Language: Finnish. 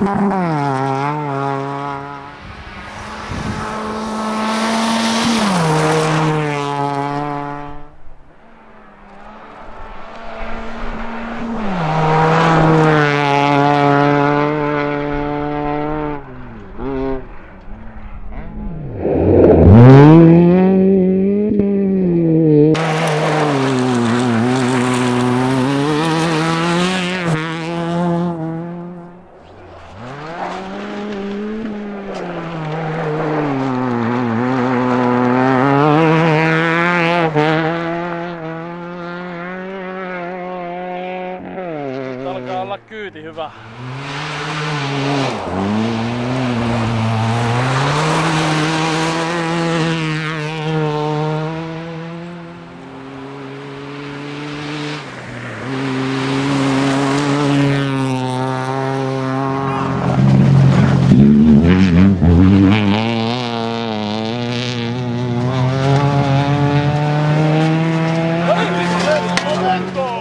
Bye. alkaa niin. olla kyyti hyvä. Let's go!